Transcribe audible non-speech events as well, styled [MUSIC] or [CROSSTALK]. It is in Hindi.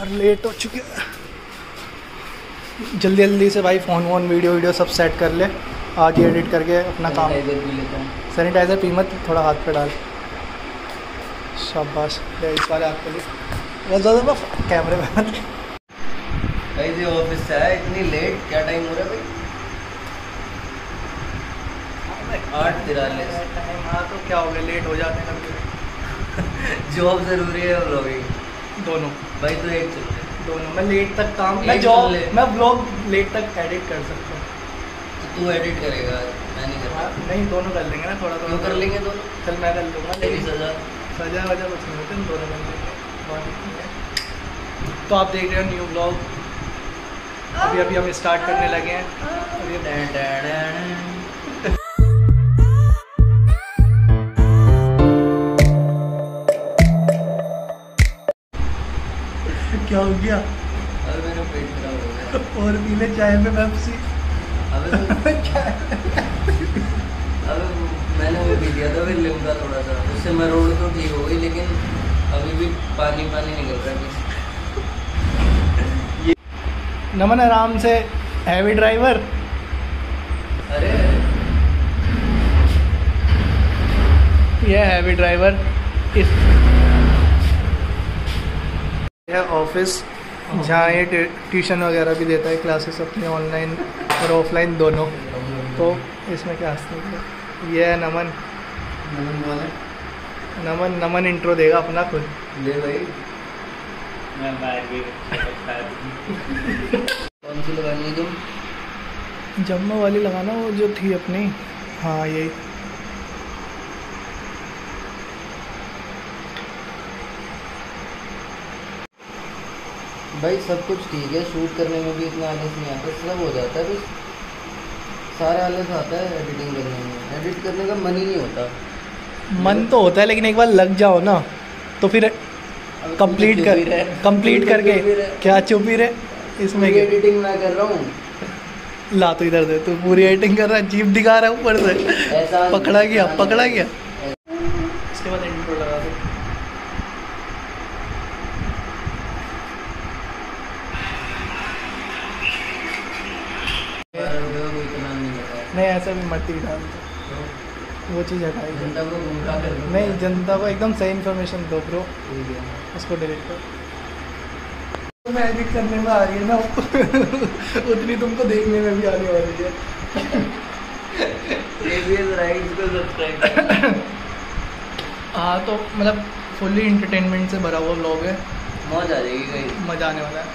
यार लेट हो चुके जल्दी जल्दी से भाई फ़ोन वोन वीडियो वीडियो सब सेट कर ले। आज ही एडिट करके अपना काम। सैनिटाइजर पी मत थोड़ा हाथ पे डाल। शाबाश। इस वाले हाथ पे ले। बहुत ज़्यादा बस कैमरे में मत। भाई जी ऑफ़िस से आया इतनी लेट क्या टाइम हो रहा है भाई? आठ तिरालीस। टाइम हाँ तो क्या हो गया लेट हो जाते हैं कभी जॉब [LAUGHS] ज़रूरी है व्लॉगिंग दोनों। भाई तो एक चलते दोनों। मैं लेट तक काम मैं जॉब ले। मैं ब्लॉग लेट तक एडिट कर सकता हूँ। तो तू एडिट करेगा मैं नहीं कर रहा नहीं दोनों कर लेंगे ना थोड़ा थोड़ा कर लेंगे दोनों? चल मैं कर लूँगा। लेकिन सजा। सजा वजा कुछ नहीं होती हम दोनों कर लेंगे। तो आप देख रहे हो न्यू ब्लॉग अभी अभी हम स्टार्ट करने लगे हैं। अभी क्या हो गया? अबे मेरा पेट खराब हो गया। और पीले चाय में पेप्सी अबे तो- अबे मैंने वो पी लिया था फिर लिमका थोड़ा सा। उससे मैं रोड तो ठीक हो गई लेकिन अभी भी पानी पानी निकल रहा है नमन आराम से हैवी ड्राइवर अरे ये हैवी ड्राइवर इस यह ऑफ़िस जहाँ ये ट्यूशन वगैरह भी देता है क्लासेस अपने ऑनलाइन और ऑफलाइन दोनों। तो इसमें क्या हंसने के लिए? ये है नमन। नमन वाले। नमन नमन इंट्रो देगा अपना खुद। ले भाई। कौन सी लगानी है तुम? जम्मू वाली लगाना वो जो थी अपनी। हाँ यही। भाई सब कुछ ठीक है शूट करने में भी इतना आलस नहीं आता सब हो जाता है बस। सारा आलस आता है एडिटिंग करने में। एडिट करने का मन ही नहीं होता। मन तो होता है लेकिन एक बार लग जाओ ना तो फिर कंप्लीट कर कंप्लीट करके। क्या चुप ही रहे? इसमें एडिटिंग मैं कर रहा हूँ। ला तो इधर दे तू पूरी एडिटिंग कर रहा है जीप दिखा रहा है ऊपर से। पकड़ा गया पकड़ा गया इसके बाद इंट्रो लगा दो पर उधर कोई इतना नहीं ऐसा भी मट्टी डाल दो वो चीज़ हटाई। नहीं। जनता को एकदम सही इन्फॉर्मेशन दो ब्रो उसको डिलीट करो। मैं एडिट करने में आ रही है ना [LAUGHS] उतनी तुमको देखने में भी आने वाली है। [LAUGHS] ABS राइट्स को सब्सक्राइब हाँ तो मतलब फुल्ली इंटरटेनमेंट से भरा हुआ व्लॉग है। मौज आ जाएगी मज़ा आने वाला है।